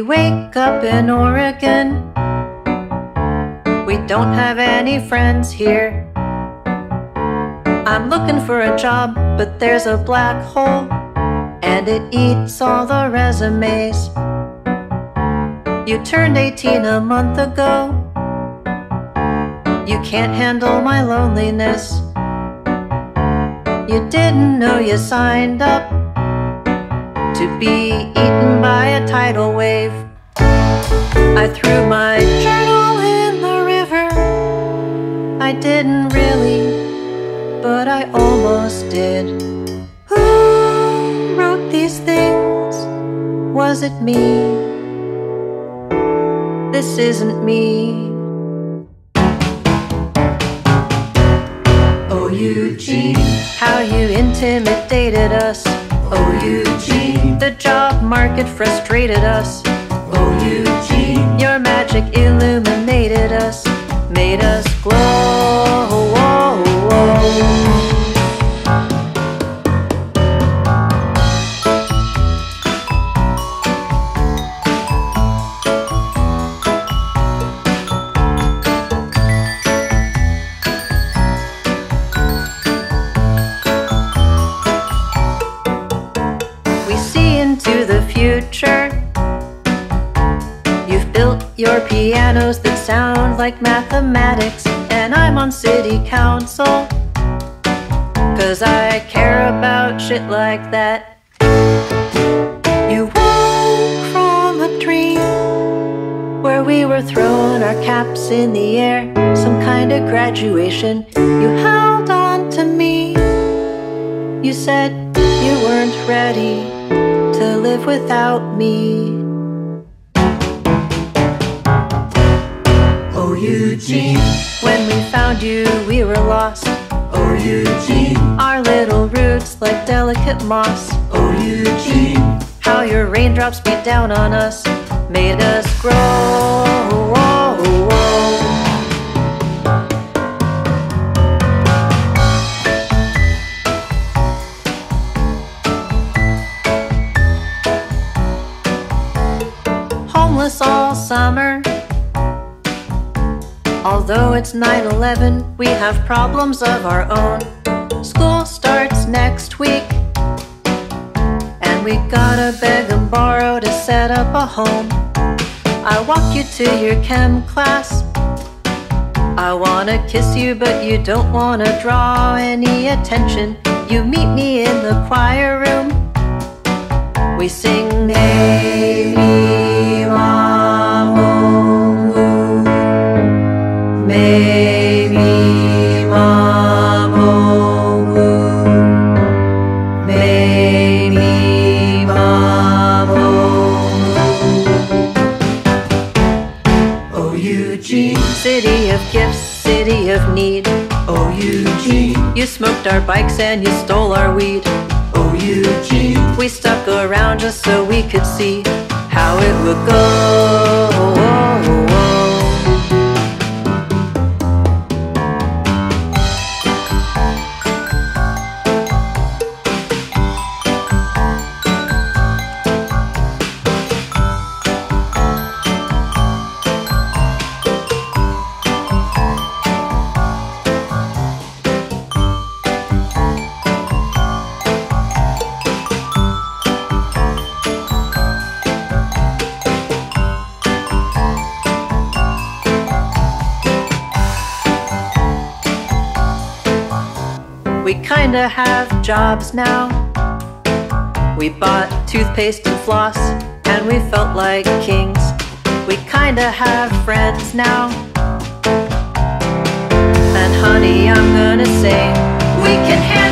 We wake up in Oregon. We don't have any friends here. I'm looking for a job, but there's a black hole, and it eats all the resumes. You turned 18 a month ago. You can't handle my loneliness. You didn't know you signed up to be eaten tidal wave. I threw my journal in the river. I didn't really, but I almost did. Who wrote these things? Was it me? This isn't me. Oh, Eugene, how you intimidated us. Oh, Eugene, the job market frustrated us. Oh, Eugene, your magic illuminated us, made us glow. Built your pianos that sound like mathematics, and I'm on city council. Cause I care about shit like that. You woke from a dream where we were throwing our caps in the air, some kind of graduation. You held on to me. You said you weren't ready to live without me. Eugene, when we found you, we were lost. Oh, Eugene, our little roots like delicate moss. Oh, Eugene, how your raindrops beat down on us, made us grow. Homeless all summer. Although it's 9 11, we have problems of our own. School starts next week, and we gotta beg and borrow to set up a home. I walk you to your chem class. I wanna kiss you, but you don't wanna draw any attention. You meet me in the choir room. We sing, Maybe city of need. Oh, Eugene, you smoked our bikes and you stole our weed. Oh, Eugene, we stuck around just so we could see how it would go. We kinda have jobs now. We bought toothpaste and floss, and we felt like kings. We kinda have friends now. And honey, I'm gonna say, we can handle.